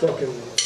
Fucking.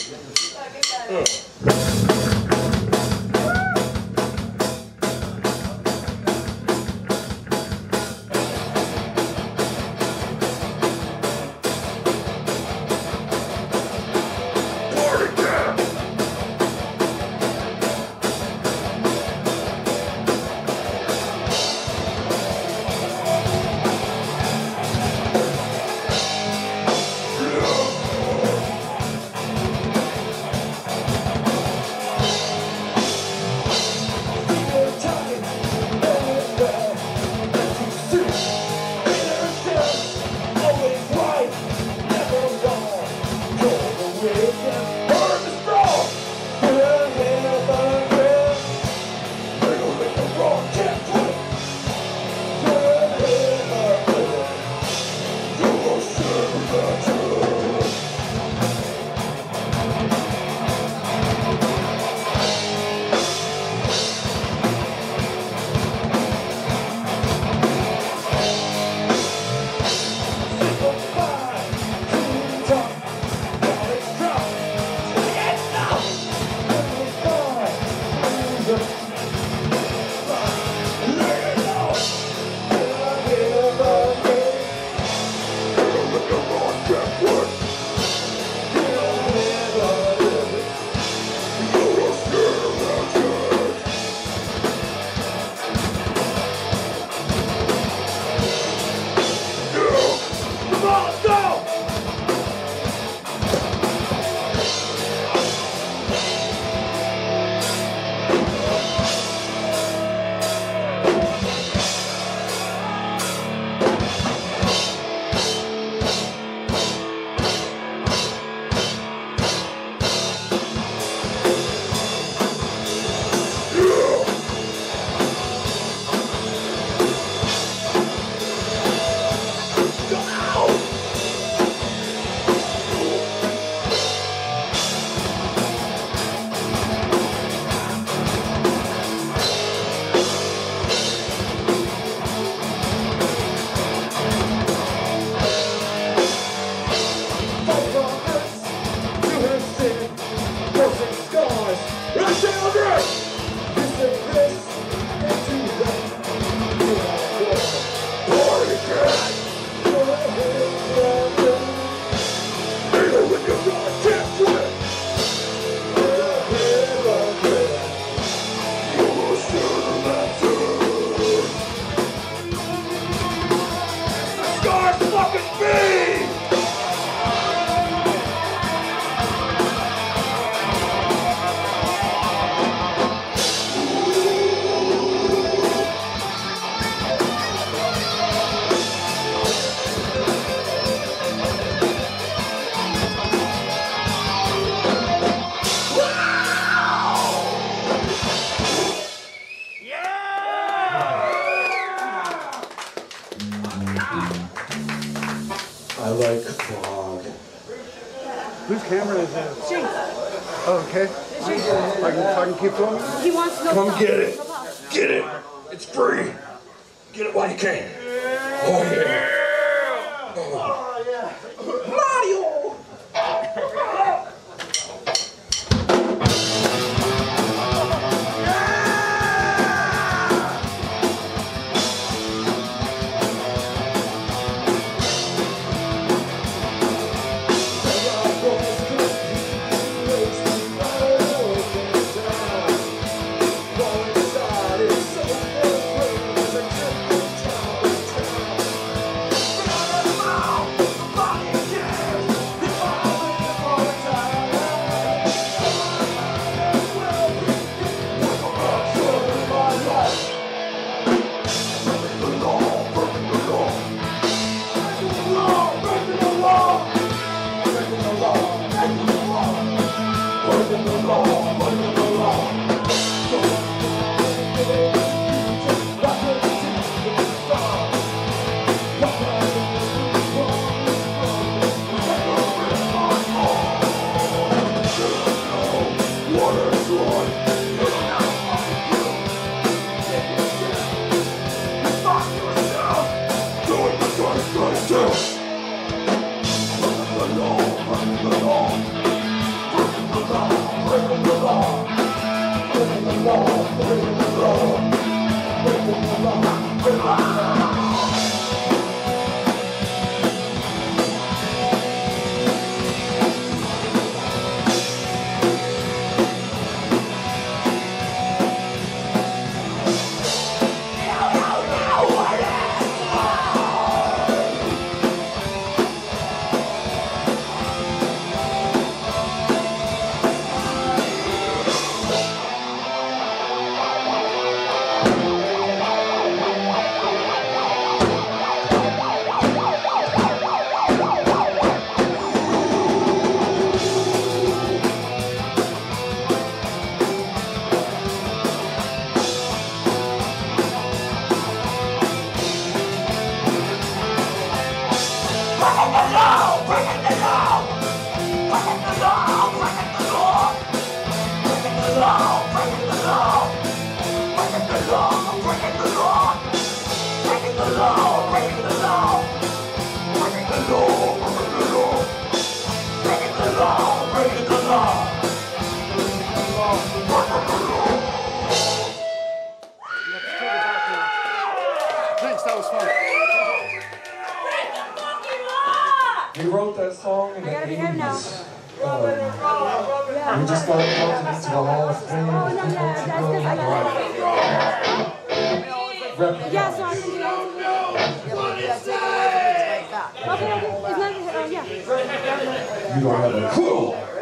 Monster! I like fog. Whose camera is that? Jinx. Oh, okay. I can, I can keep going? He wants to Come get it. Get it. It's free. Get it while you can. Oh, yeah. Oh, yeah. Thanks, that was fun. We wrote that song in the gotta behave now. 80s. Um, we just got voted into the Hall of Fame. Oh, no, yeah, that's because I got Yeah, so I can do that. Okay, okay. Uh, yeah. You don't have a clue.